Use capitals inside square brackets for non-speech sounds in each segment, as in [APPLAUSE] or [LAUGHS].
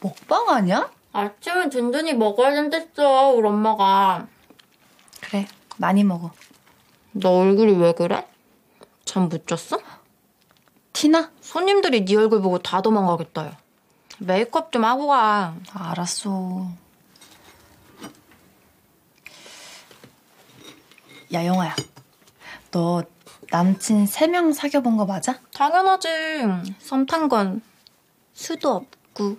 먹방 아니야? 아침에 든든히 먹어야 된댔어, 우리 엄마가. 그래, 많이 먹어. 너 얼굴이 왜 그래? 잠 못 잤어? 티나? 손님들이 네 얼굴 보고 다 도망가겠다, 야. 메이크업 좀 하고 가. 아, 알았어. 야, 영아야. 너 남친 3명 사귀어본 거 맞아? 당연하지. 썸탄 건 수도 없고.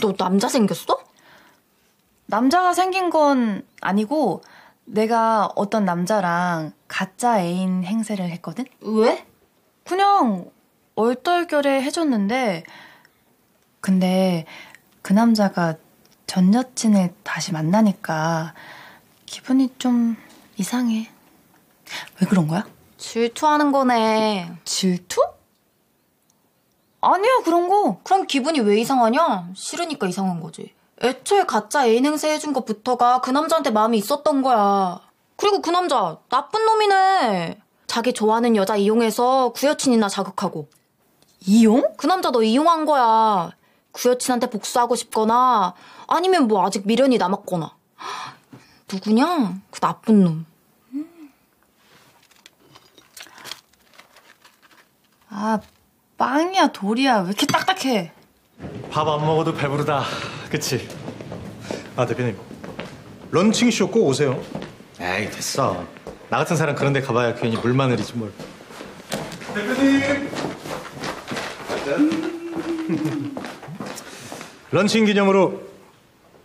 너 남자 생겼어? 남자가 생긴 건 아니고 내가 어떤 남자랑 가짜 애인 행세를 했거든? 왜? 그냥 얼떨결에 해줬는데 근데 그 남자가 전 여친을 다시 만나니까 기분이 좀 이상해. 왜 그런 거야? 질투하는 거네. 질투? 아니야 그런 거. 그럼 기분이 왜 이상하냐? 싫으니까 이상한 거지. 애초에 가짜 애인 행세 해준 것부터가 그 남자한테 마음이 있었던 거야. 그리고 그 남자 나쁜 놈이네. 자기 좋아하는 여자 이용해서 구여친이나 자극하고. 이용? 그 남자 너 이용한 거야. 구여친한테 복수하고 싶거나 아니면 뭐 아직 미련이 남았거나. [GASPS] 누구냐? 그 나쁜 놈. 아 빵이야 돌이야 왜 이렇게 딱딱해? 밥 안 먹어도 배부르다. 그치? 아, 대표님. 런칭쇼 꼭 오세요. 에이, 됐어. 나 같은 사람 그런 데 가봐야 괜히 물만 흐리지 뭘. 대표님! [LAUGHS] 런칭 기념으로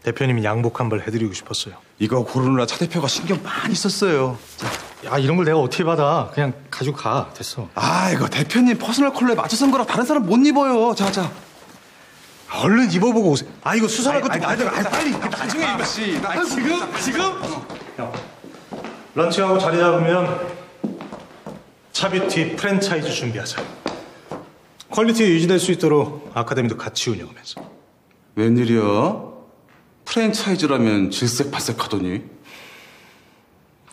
대표님이 양복 한 벌 해드리고 싶었어요. 이거 고르느라 차 대표가 신경 많이 썼어요. 야, 이런 걸 내가 어떻게 받아. 그냥 가지고 가. 됐어. 아, 이거 대표님 personal color에 맞춘 거라 다른 사람 못 입어요. 자, 자. 얼른 입어보고 오세요. 아, 이거 수선할 것도 아니, 아니, 많아. 아니, 빨리 나중에 입어. 씨. 나 지금 지금 런칭하고 자리 잡으면 차뷰티 프랜차이즈 준비하자. quality 유지될 수 있도록 아카데미도 같이 운영하면서. 웬일이야? 프랜차이즈라면 질색팔색하더니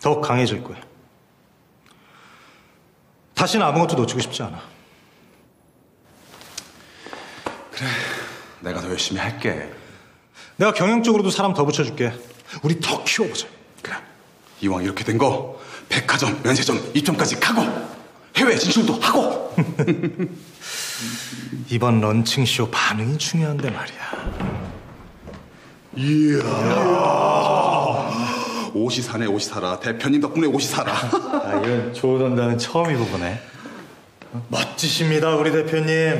더욱 강해질 거야. 다시는 아무것도 놓치고 싶지 않아. 내가 더 열심히 할게. 내가 경영적으로도 사람 더 붙여줄게. 우리 더 키워보자. 그래. 이왕 이렇게 된 거 백화점, 면세점 입점까지 가고 해외 진출도 하고. [LAUGHS] 이번 런칭쇼 반응이 중요한데 말이야. 옷이 사네, 옷이 살아. 대표님 덕분에 옷이 살아. 아, 이런 좋은 언다는 처음 입어보네. 멋지십니다, 우리 대표님.